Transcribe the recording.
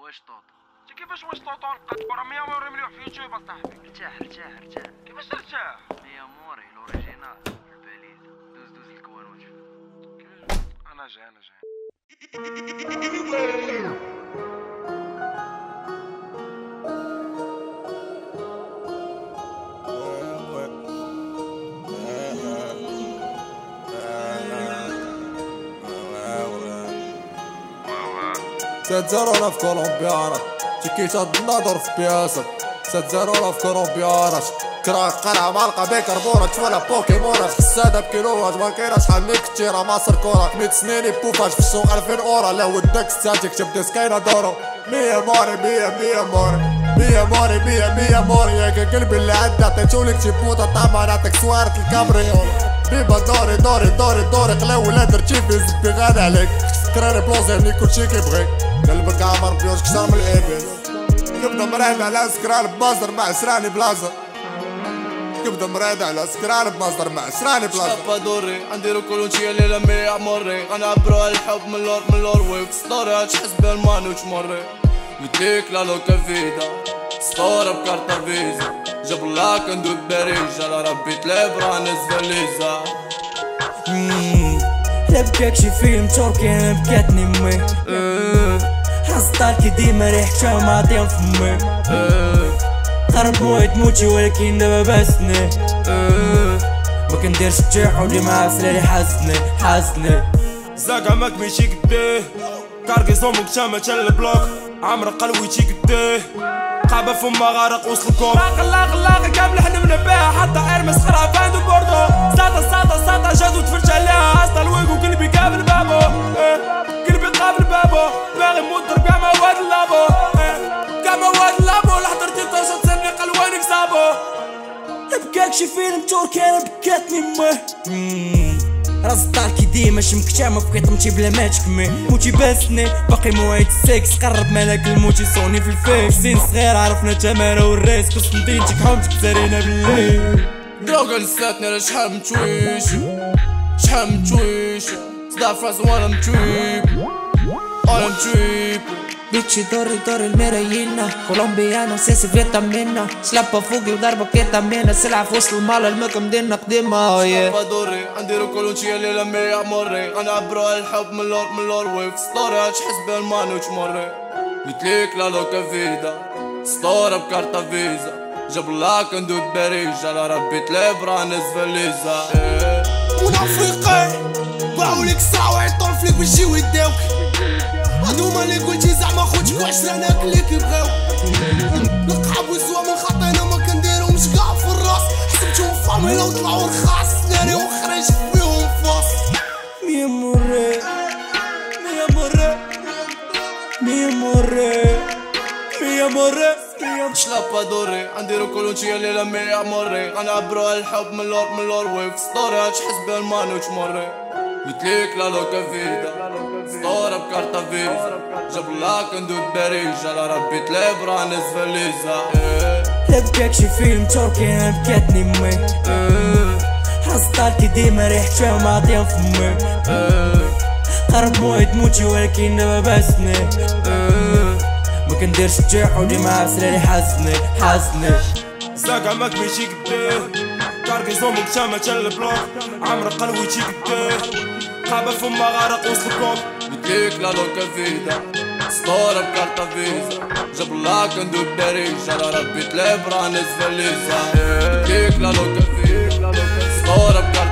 واش طوط انت كيفاش واش طوطو نقد راه 100 موري مليح في يوتيوب أصاحبي. ارتاح ارتاح ارتاح. كيفاش ترتاح؟ مية موري الأوريجينال. الباليد دوز دوز الكوانوش أنا جاي أنا جاي. تتزارونا في كولومبيانا تيكيتا النظر في بياسك تتزارونا في كولومبيانا كرا قرع معلقة بيكربونات ولا بوكيمونات خسادة بكيلوات ما كاينة شحال من كتيرة ماصر كورة ميت سنين بوفاج في السوق 2000 أورا. لا ودك ستاتيك تبدا سكاينة دورو. مية موري مية مية موري. مية موري مية مية موري. ياك قلبي اللي عندي عطيتولك تيبوطة طعمة. نعطيك سوارة الكابريول بيبا دوري دوري دوري دوري قلا ولا درتي في زبي غالي عليك. كراري بلوزيني كلشي كيبغيك. قلبك عمر بيوش كثر من الابس كبدا مراد على سكران بمصدر مع سراني بلازر كبدا مراد على سكران بمصدر مع سراني بلازر شابا دوري نديرو كلونشي اللي لما يعمري غنعبرو الحب من لور من لور ويف ستوري تحس بالماني وتمري قلتلك لا لوكا فيدا ستورة بكارتا فيزا جاب لك ندوب بريجة لا ربي تلابرا نزل ليزا لا بكاك شي فيلم تركي أنا بكاتني امي حصطالكي ديما ريحتها معطيهم فمي. خرب مويت موتي ولكن دابا باسني. ما كنديرش الجيح وديما عسلالي حاسني حاسني. زاقا ماك ماشي قديه. كاركي زوم مجتمع تشل البلوك. عمر قلوي تي قديه قابة فما غارق وسط الكوب غلا غلا كامل حنا منبه حتى ارمس خرا فاندو بوردو ساطا ساطا ساطا جازو تفرج عليها. اسطا الويق وقلبي قابل بابو إيه، قلبي قابل بابو باغي موت كاع مواد اللابو كاع مواد اللابو لحضرتي طوشة تسني قلواني كسابو لا بكاك شي فيلم تركي أنا بكاتني امي راس طالكي ديما شمكتامة بقيت متي بلا ما تكمي موتي باسني باقي موعد السكس قرب مالك الموتي صوني في الفيك سين صغير عرفنا تمارا والريس قسطنطينتك حومتك سارينا بالليل دروغا لساتني شحال متويش شحال متويش صداع فراس وأنا متويب أنا متويب Bici dori dori المرايلنا كولومبيانا سيسي فيتامينا سلابة فوقي وضربة كيتامينا سلعة في وسط المال المكم دينا قديمة. شابا دوري نديرو كلونشي اللي لما يعمري غنعبرو الحب من لور من لور ويف ستوري تحس بالماني وتمري قلتلك لا لوكا فيدا ستورة بكارتا فيزا جاب لك ندوب ربي تلابرا نزفل ليزا إيه. منافقين باعوا لك الساعة ويعطوا فيك ويجيو يداوك هادوما اللي قلتي زعما خوتك وعشرانك اللي كيبغيو نقعب وزوا من خطينا ما كنديرهمش كاع في الراس حسبتهم فاميلا وطلعوا رخاص ناري وخرج فيهم فاس مية مرة مية مرة مية مرة مية مرة مية شلابا دوري نديرو كلونشي اللي لما يعمري غنعبرو الحب من لور من لور ويف ستوري تحس بالماني وتمري قلتلك لا لوكا فيدا فيزا جاب لك ندوب بريجة لا ربي ليزا إيه. لا بكاك شي فيلم تركي أنا بكاتني امي حصطالكي ديما ريحتها معطيهم فمي قرب موعد موتي ولكن دابا باسني ما كنديرش الجيح وديما عسلالي حاسني حاسني زاقا ماك ماشي قديه كاركي زوم مجتمع تشل البلوك عمر قلوي تي قديه قابة فما غارق وسط الكوب قلتلك لا لوكا فيدا ستورة بكارتا فيزا جاب لك ندوب بريجة لا ربي تلابرا نزفل ليزا قلتلك لا لوكا فيدا ستورة بكارتا